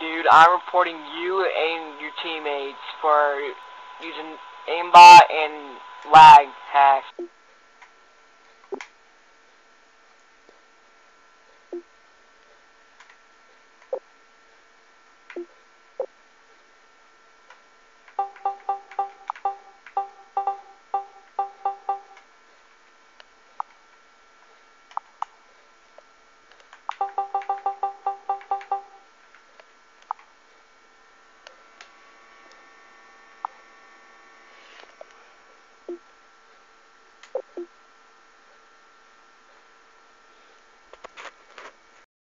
Dude, I'm reporting you and your teammates for using aimbot and lag.